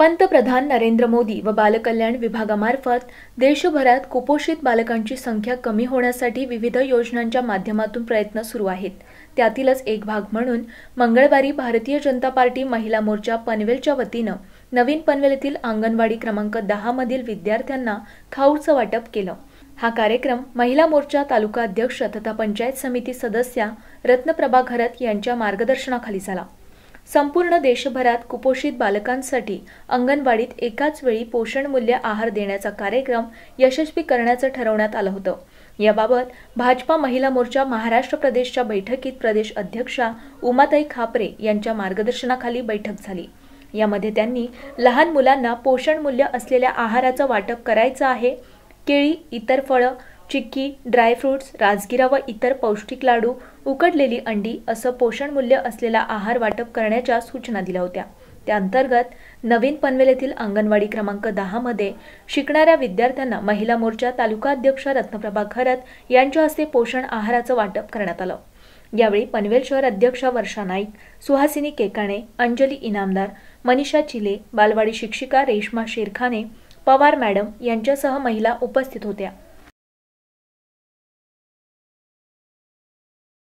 पंतप्रधान नरेंद्र मोदी व बालकल्याण विभागामार्फत देशभरात कुपोषित बालकांची संख्या कमी होण्यासाठी विविध योजनांच्या माध्यमातून प्रयत्न सुरू आहेत. त्यातीलच एक भाग म्हणून मंगळवारी भारतीय जनता पार्टी महिला मोर्चा पनवेलच्या वतीनं नवीन पनवेल येथील अंगणवाडी क्रमांक दहा मधील विद्यार्थ्यांना खाऊचं वाटप केलं. हा कार्यक्रम महिला मोर्चा तालुका अध्यक्ष तथा पंचायत समिती सदस्या रत्नप्रभा घरत यांच्या मार्गदर्शनाखाली झाला. संपूर्ण देशभरात कुपोषित बालकांसाठी अंगणवाडीत एकाच वेळी पोषण मूल्य आहार देण्याचा कार्यक्रम यशस्वी करण्याचं ठरवण्यात आलं होतं. याबाबत भाजपा महिला मोर्चा महाराष्ट्र प्रदेशच्या बैठकीत प्रदेश अध्यक्षा उमाताई खापरे यांच्या मार्गदर्शनाखाली बैठक झाली. यामध्ये त्यांनी लहान मुलांना पोषण मूल्य असलेल्या आहाराचं वाटप करायचं आहे केळी इतर फळं चिक्की ड्रायफ्रुट्स राजगिरा व इतर पौष्टिक लाडू उकडलेली अंडी असं पोषण मूल्य असलेला आहार वाटप करण्याच्या सूचना दिल्या होत्या. त्याअंतर्गत नवीन पनवेल येथील अंगणवाडी क्रमांक दहामध्ये शिकणाऱ्या विद्यार्थ्यांना महिला मोर्चा तालुका अध्यक्ष रत्नप्रभा खरत यांच्या हस्ते पोषण आहाराचं वाटप करण्यात आलं. यावेळी पनवेल शहर अध्यक्ष वर्षा नाईक सुहासिनी केकाणे अंजली इनामदार मनीषा चिले बालवाडी शिक्षिका रेश्मा शेरखाने पवार मॅडम यांच्यासह महिला उपस्थित होत्या.